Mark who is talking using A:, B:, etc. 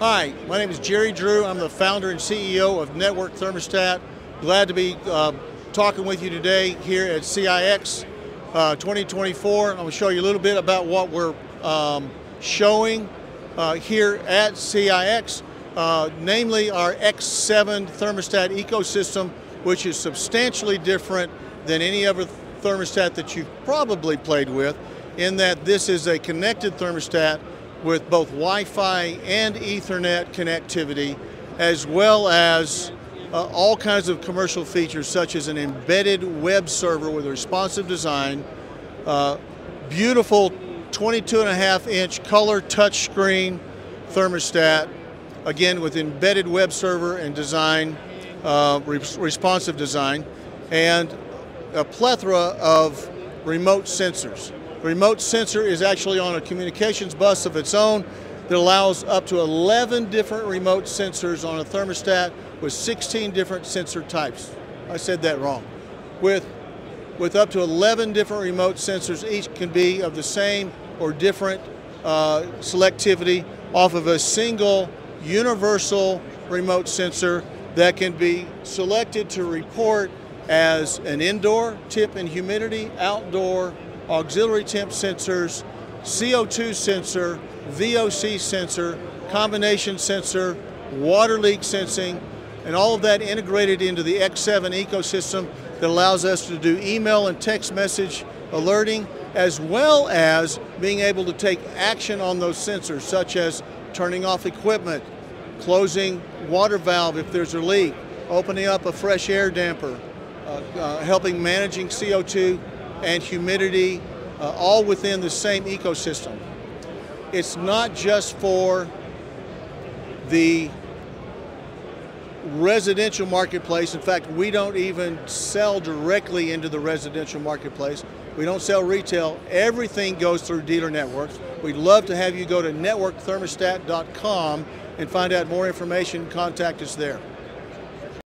A: Hi, my name is Jerry Drew. I'm the founder and CEO of Network Thermostat. Glad to be uh, talking with you today here at CIX uh, 2024. I'm going to show you a little bit about what we're um, showing uh, here at CIX, uh, namely our X7 thermostat ecosystem, which is substantially different than any other thermostat that you've probably played with, in that this is a connected thermostat with both Wi-Fi and Ethernet connectivity, as well as uh, all kinds of commercial features such as an embedded web server with a responsive design, uh, beautiful 22 and a half inch color touchscreen thermostat, again with embedded web server and design, uh, responsive design, and a plethora of remote sensors. The remote sensor is actually on a communications bus of its own that allows up to 11 different remote sensors on a thermostat with 16 different sensor types. I said that wrong. With, with up to 11 different remote sensors, each can be of the same or different uh, selectivity off of a single universal remote sensor that can be selected to report as an indoor tip and humidity, outdoor auxiliary temp sensors, CO2 sensor, VOC sensor, combination sensor, water leak sensing, and all of that integrated into the X7 ecosystem that allows us to do email and text message alerting, as well as being able to take action on those sensors, such as turning off equipment, closing water valve if there's a leak, opening up a fresh air damper, uh, uh, helping managing CO2 and humidity, uh, all within the same ecosystem. It's not just for the residential marketplace. In fact, we don't even sell directly into the residential marketplace. We don't sell retail. Everything goes through dealer networks. We'd love to have you go to networkthermostat.com and find out more information. Contact us there.